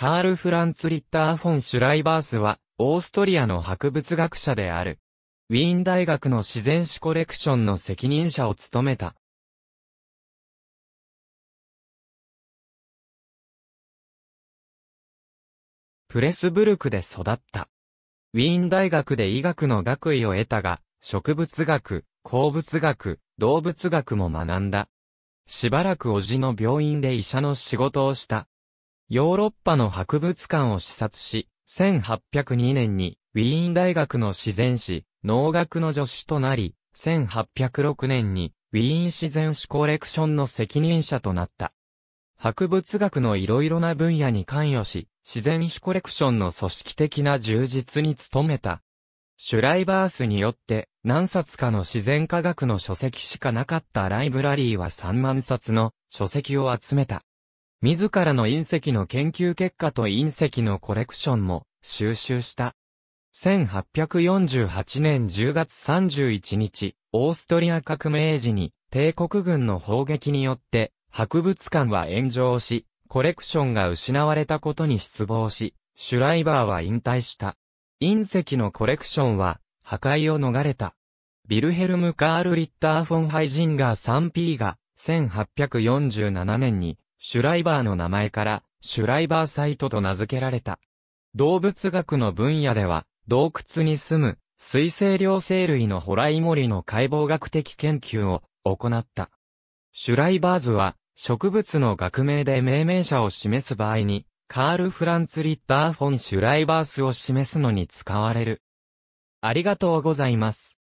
カール・フランツ・リッター・フォン・シュライバースは、オーストリアの博物学者である。ウィーン大学の自然史コレクションの責任者を務めた。プレスブルクで育った。ウィーン大学で医学の学位を得たが、植物学、鉱物学、動物学も学んだ。しばらく叔父の病院で医者の仕事をした。ヨーロッパの博物館を視察し、1802年にウィーン大学の自然史、農学の助手となり、1806年にウィーン自然史コレクションの責任者となった。博物学のいろいろな分野に関与し、自然史コレクションの組織的な充実に努めた。シュライバースによって何冊かの自然科学の書籍しかなかったライブラリーは3万冊の書籍を集めた。自らの隕石の研究結果と隕石のコレクションも収集した。1848年10月31日、オーストリア革命時に帝国軍の砲撃によって博物館は炎上し、コレクションが失われたことに失望し、シュライバーは引退した。隕石のコレクションは破壊を逃れた。ビルヘルム・カール・リッター・フォン・ハイジンガー 3P が1847年にシュライバーの名前からシュライバーサイトと名付けられた。動物学の分野では洞窟に住む水生両生類のホライモリの解剖学的研究を行った。シュライバーズは植物の学名で命名者を示す場合に、カール・フランツ・リッター・フォン・シュライバースを示すのに使われる。ありがとうございます。